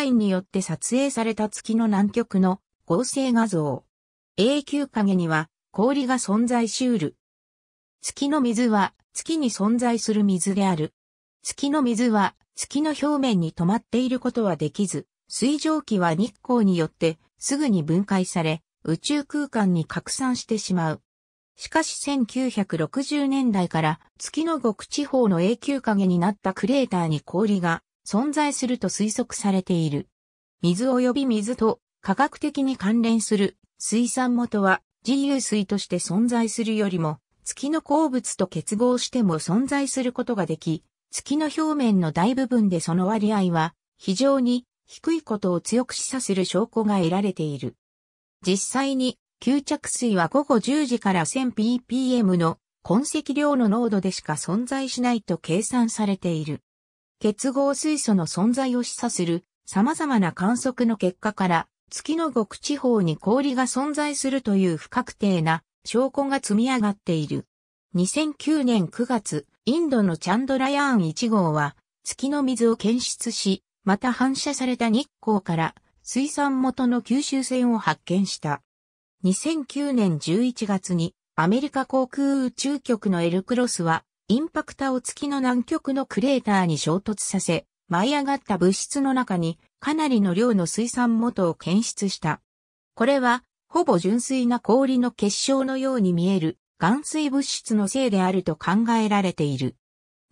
タインによって撮影された月の南極の合成画像。永久影には氷が存在しうる。月の水は月に存在する水である。月の水は月の表面に止まっていることはできず、水蒸気は日光によってすぐに分解され、宇宙空間に拡散してしまう。しかし1960年代から月の極地方の永久影になったクレーターに氷が存在すると推測されている。水及び水と科学的に関連する水産元は自由水として存在するよりも月の鉱物と結合しても存在することができ、月の表面の大部分でその割合は非常に低いことを強く示唆する証拠が得られている。実際に吸着水は午後10時から 1000ppm の痕跡量の濃度でしか存在しないと計算されている。結合水素の存在を示唆する様々な観測の結果から月の極地方に氷が存在するという不確定な証拠が積み上がっている。2009年9月、インドのチャンドラヤーン1号は月の水を検出し、また反射された日光から水産元の吸収線を発見した。2009年11月にアメリカ航空宇宙局のエルクロスはインパクタを月の南極のクレーターに衝突させ、舞い上がった物質の中にかなりの量の水産元を検出した。これはほぼ純粋な氷の結晶のように見える岩水物質のせいであると考えられている。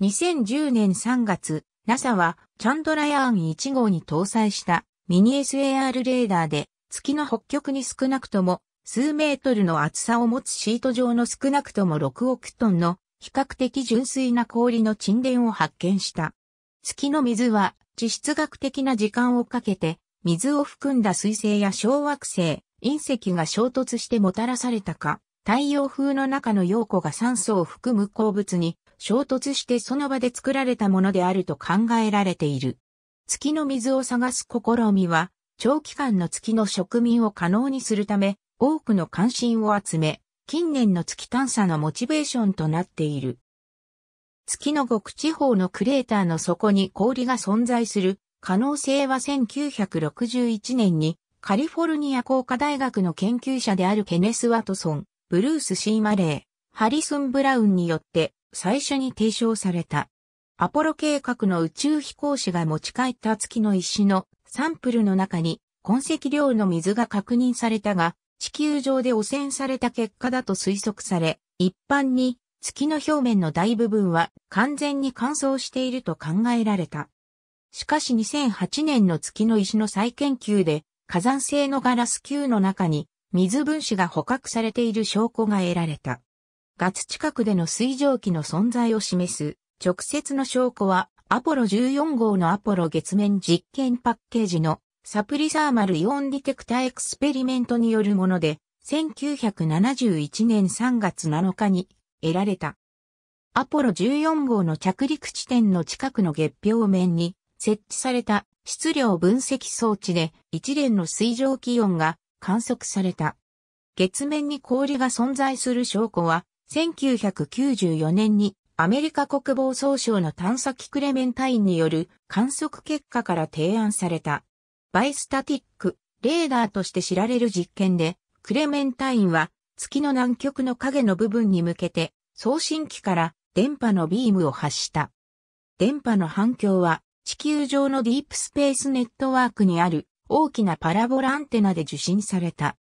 2010年3月、NASA はチャンドラヤーン1号に搭載したミニ SAR レーダーで月の北極に少なくとも数メートルの厚さを持つシート状の少なくとも6億トンの比較的純粋な氷の沈殿を発見した。月の水は地質学的な時間をかけて水を含んだ水星や小惑星、隕石が衝突してもたらされたか、太陽風の中の陽子が酸素を含む鉱物に衝突してその場で作られたものであると考えられている。月の水を探す試みは、長期間の月の植民を可能にするため、多くの関心を集め、近年の月探査のモチベーションとなっている。月の極地方のクレーターの底に氷が存在する可能性は1961年にカリフォルニア工科大学の研究者であるケネス・ワトソン、ブルース・シー・マレー、ハリソン・ブラウンによって最初に提唱された。アポロ計画の宇宙飛行士が持ち帰った月の石のサンプルの中に痕跡量の水が確認されたが、地球上で汚染された結果だと推測され、一般に月の表面の大部分は完全に乾燥していると考えられた。しかし2008年の月の石の再研究で火山性のガラス球の中に水分子が捕獲されている証拠が得られた。ガツ近くでの水蒸気の存在を示す直接の証拠はアポロ14号のアポロ月面実験パッケージのサプリサーマルイオンディテクタエクスペリメントによるもので、1971年3月7日に得られた。アポロ14号の着陸地点の近くの月表面に設置された質量分析装置で一連の水蒸気温が観測された。月面に氷が存在する証拠は1994年にアメリカ国防総省の探査機クレメンタインによる観測結果から提案された。バイスタティック、レーダーとして知られる実験で、クレメンタインは月の南極の影の部分に向けて送信機から電波のビームを発した。電波の反響は地球上のディープスペースネットワークにある大きなパラボラアンテナで受信された。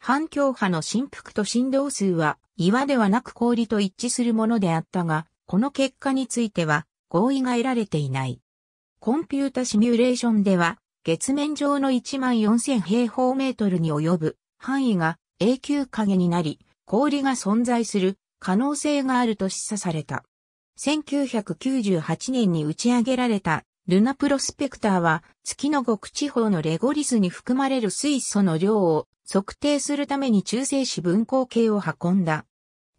反響波の振幅と振動数は岩ではなく氷と一致するものであったが、この結果については合意が得られていない。コンピュータシミュレーションでは月面上の1万4000平方メートルに及ぶ範囲が永久影になり、氷が存在する可能性があると示唆された。1998年に打ち上げられたルナプロスペクターは月の極地方のレゴリスに含まれる水素の量を測定するために中性子分光計を運んだ。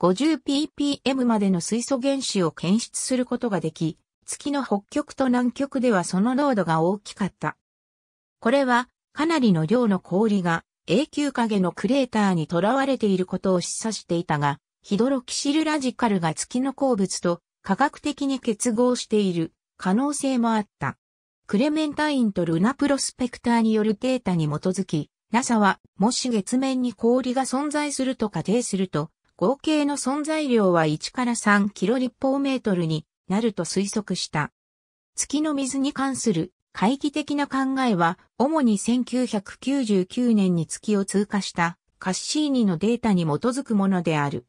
50ppm までの水素原子を検出することができ、月の北極と南極ではその濃度が大きかった。これはかなりの量の氷が永久影のクレーターに囚われていることを示唆していたが、ヒドロキシルラジカルが月の鉱物と科学的に結合している可能性もあった。クレメンタインとルナプロスペクターによるデータに基づき、NASA はもし月面に氷が存在すると仮定すると、合計の存在量は1から3キロ立方メートルになると推測した。月の水に関する懐疑的な考えは、主に1999年に月を通過したカッシーニのデータに基づくものである。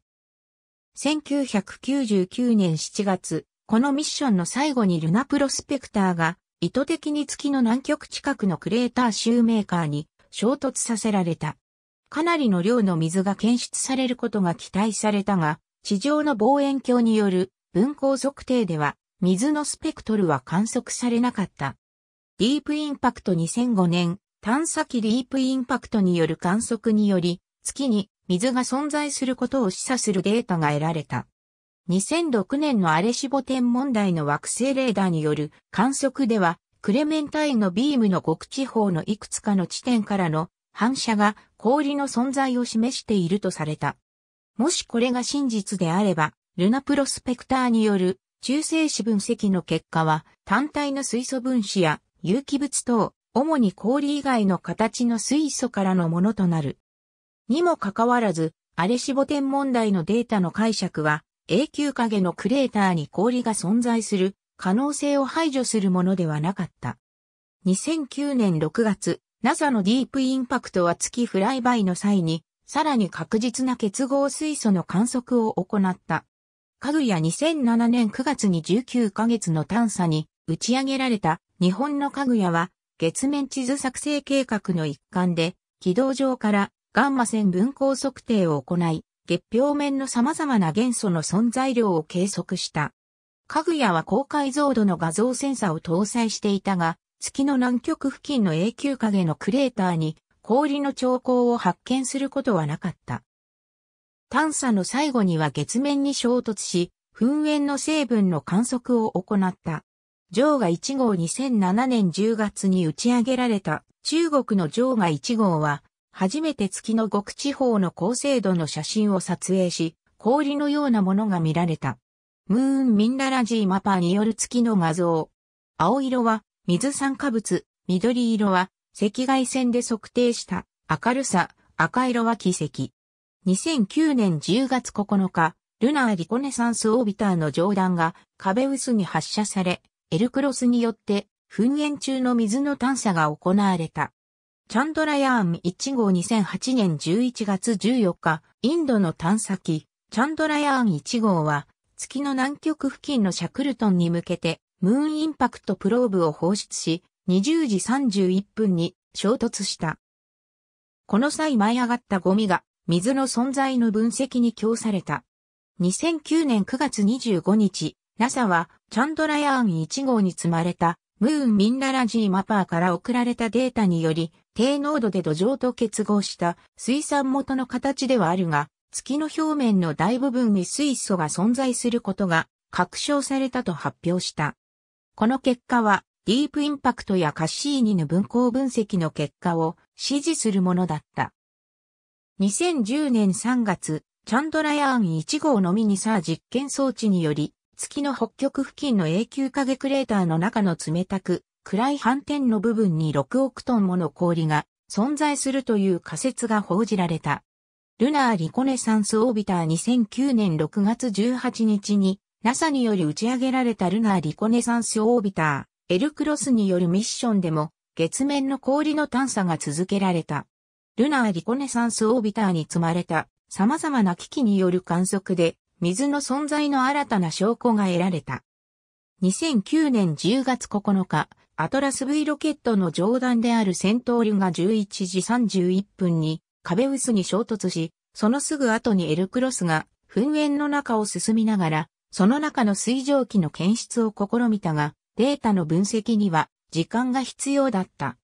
1999年7月、このミッションの最後にルナプロスペクターが意図的に月の南極近くのクレーターシューメーカーに衝突させられた。かなりの量の水が検出されることが期待されたが、地上の望遠鏡による分光測定では水のスペクトルは観測されなかった。ディープインパクト2005年、探査機ディープインパクトによる観測により、月に水が存在することを示唆するデータが得られた。2006年のアレシボ天問題の惑星レーダーによる観測では、クレメンタインのビームの極地方のいくつかの地点からの反射が氷の存在を示しているとされた。もしこれが真実であれば、ルナプロスペクターによる中性子分析の結果は単体の水素分子や有機物等、主に氷以外の形の水素からのものとなる。にもかかわらず、アレシボ天問題のデータの解釈は、永久影のクレーターに氷が存在する可能性を排除するものではなかった。2009年6月、NASA のディープインパクトは月フライバイの際に、さらに確実な結合水素の観測を行った。かぐや2007年9月に19ヶ月の探査に打ち上げられた日本のかぐやは月面地図作成計画の一環で軌道上からガンマ線分光測定を行い月表面の様々な元素の存在量を計測した。かぐやは高解像度の画像センサを搭載していたが月の南極付近の永久影のクレーターに氷の兆候を発見することはなかった。探査の最後には月面に衝突し、噴煙の成分の観測を行った。ジョーガ1号2007年10月に打ち上げられた中国のジョーガ1号は、初めて月の極地方の高精度の写真を撮影し、氷のようなものが見られた。ムーンミンララジーマパーによる月の画像。青色は水酸化物、緑色は赤外線で測定した明るさ、赤色は奇跡。2009年10月9日、ルナーリコネサンスオービターの上段が壁薄に発射され、エルクロスによって噴煙中の水の探査が行われた。チャンドラヤーン1号2008年11月14日、インドの探査機、チャンドラヤーン1号は、月の南極付近のシャクルトンに向けて、ムーンインパクトプローブを放出し、20時31分に衝突した。この際舞い上がったゴミが水の存在の分析に供された。2009年9月25日、NASA はチャンドラヤーン1号に積まれたムーンミンララジーマパーから送られたデータにより、低濃度で土壌と結合した水産元の形ではあるが、月の表面の大部分に水素が存在することが確証されたと発表した。この結果は、ディープインパクトやカッシーニの分光分析の結果を支持するものだった。2010年3月、チャンドラヤーン1号のミニサー実験装置により、月の北極付近の永久影クレーターの中の冷たく、暗い斑点の部分に6億トンもの氷が存在するという仮説が報じられた。ルナーリコネサンスオービター2009年6月18日に NASA により打ち上げられたルナーリコネサンスオービター、エルクロスによるミッションでも月面の氷の探査が続けられた。ルナーリコネサンスオービターに積まれた様々な機器による観測で水の存在の新たな証拠が得られた。2009年10月9日、アトラス V ロケットの上段であるセントールが11時31分に壁薄に衝突し、そのすぐ後にエルクロスが噴煙の中を進みながら、その中の水蒸気の検出を試みたが、データの分析には時間が必要だった。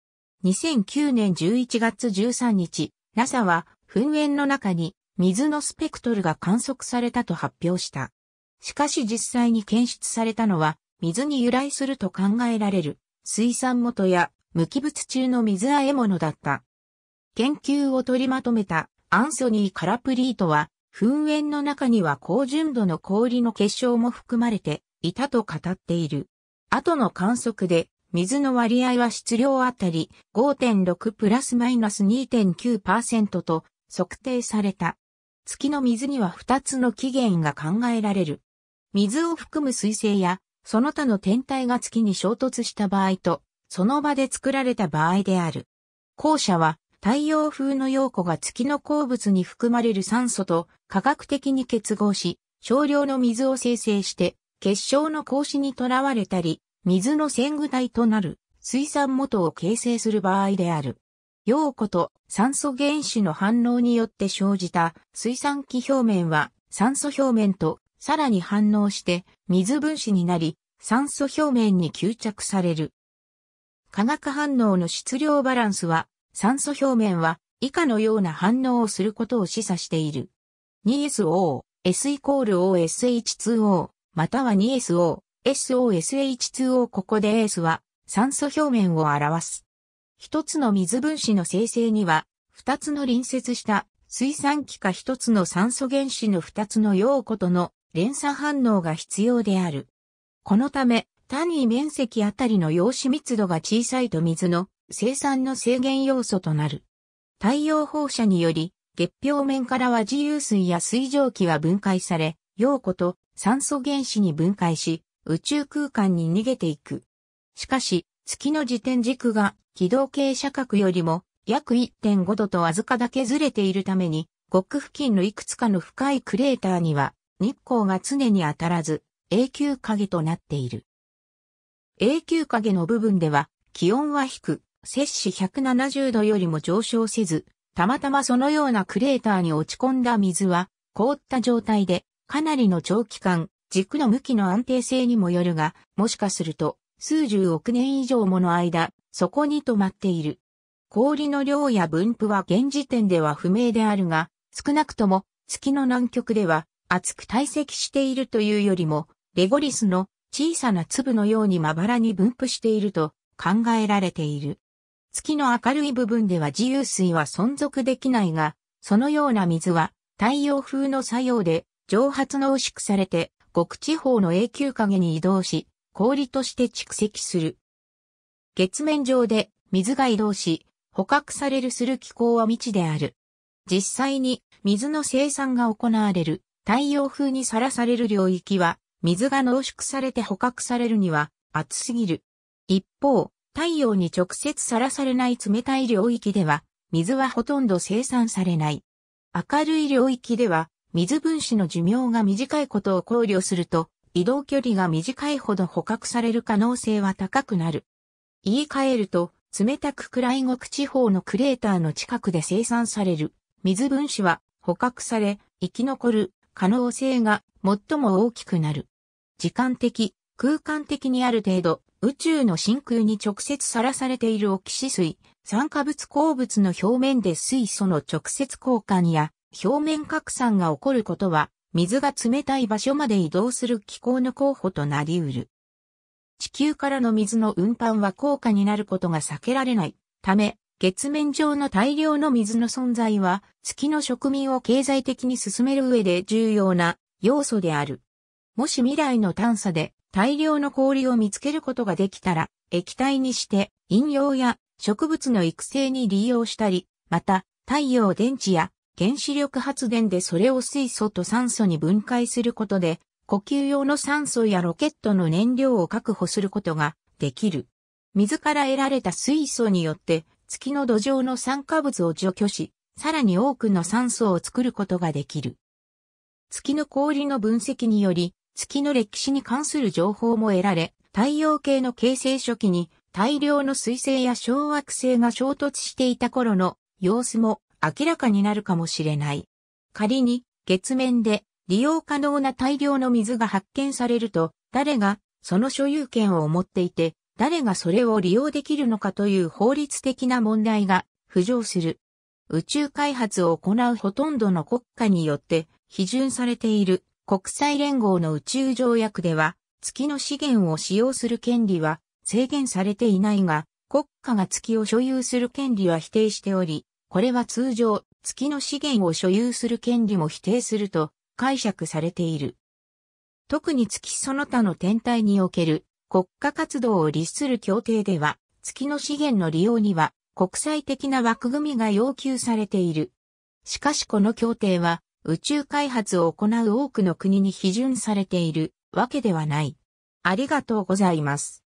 2009年11月13日、NASA は噴煙の中に水のスペクトルが観測されたと発表した。しかし実際に検出されたのは水に由来すると考えられる水産元や無機物中の水和え物だった。研究を取りまとめたアンソニー・カラプリートは噴煙の中には高純度の氷の結晶も含まれていたと語っている。後の観測で水の割合は質量あたり5.6プラスマイナス2.9%と測定された。月の水には2つの起源が考えられる。水を含む水星やその他の天体が月に衝突した場合と、その場で作られた場合である。後者は太陽風の陽子が月の鉱物に含まれる酸素と科学的に結合し、少量の水を生成して結晶の格子にとらわれたり、水の線具体となる水酸元を形成する場合である。陽子と酸素原子の反応によって生じた水酸基表面は酸素表面とさらに反応して水分子になり酸素表面に吸着される。化学反応の質量バランスは酸素表面は以下のような反応をすることを示唆している。2SO、S イコール OSH2O、または 2SO、SOSH2O ここで S は酸素表面を表す。一つの水分子の生成には、二つの隣接した水酸基か一つの酸素原子の二つの陽子との連鎖反応が必要である。このため、単位面積あたりの陽子密度が小さいと水の生産の制限要素となる。太陽放射により、月表面からは自由水や水蒸気は分解され、陽子と酸素原子に分解し、宇宙空間に逃げていく。しかし、月の自転軸が軌道傾斜角よりも約1.5度とわずかだけずれているために、極付近のいくつかの深いクレーターには日光が常に当たらず永久影となっている。永久影の部分では気温は低く、摂氏170度よりも上昇せず、たまたまそのようなクレーターに落ち込んだ水は凍った状態でかなりの長期間、軸の向きの安定性にもよるが、もしかすると数十億年以上もの間、そこに止まっている。氷の量や分布は現時点では不明であるが、少なくとも月の南極では厚く堆積しているというよりも、レゴリスの小さな粒のようにまばらに分布していると考えられている。月の明るい部分では自由水は存続できないが、そのような水は太陽風の作用で蒸発濃縮されて極地方の永久影に移動し、氷として蓄積する。月面上で水が移動し、捕獲されるする気候は未知である。実際に水の生産が行われる太陽風にさらされる領域は水が濃縮されて捕獲されるには暑すぎる。一方、太陽に直接さらされない冷たい領域では水はほとんど生産されない。明るい領域では水分子の寿命が短いことを考慮すると移動距離が短いほど捕獲される可能性は高くなる。言い換えると、冷たく暗い極地方のクレーターの近くで生産される水分子は捕獲され生き残る可能性が最も大きくなる。時間的、空間的にある程度、宇宙の真空に直接さらされているオキシ水、酸化物鉱物の表面で水素の直接交換や表面拡散が起こることは水が冷たい場所まで移動する気候の候補となり得る。地球からの水の運搬は高価になることが避けられないため、月面上の大量の水の存在は月の植民を経済的に進める上で重要な要素である。もし未来の探査で大量の氷を見つけることができたら、液体にして飲用や植物の育成に利用したり、また太陽電池や原子力発電でそれを水素と酸素に分解することで、呼吸用の酸素やロケットの燃料を確保することができる。水から得られた水素によって月の土壌の酸化物を除去し、さらに多くの酸素を作ることができる。月の氷の分析により、月の歴史に関する情報も得られ、太陽系の形成初期に大量の水星や小惑星が衝突していた頃の様子も明らかになるかもしれない。仮に月面で利用可能な大量の水が発見されると、誰がその所有権を持っていて、誰がそれを利用できるのかという法律的な問題が浮上する。宇宙開発を行うほとんどの国家によって批准されている国際連合の宇宙条約では月の資源を使用する権利は制限されていないが国家が月を所有する権利は否定しており、これは通常、月の資源を所有する権利も否定すると解釈されている。特に月その他の天体における国家活動を律する協定では、月の資源の利用には国際的な枠組みが要求されている。しかしこの協定は宇宙開発を行う多くの国に批准されているわけではない。ありがとうございます。